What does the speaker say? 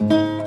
Música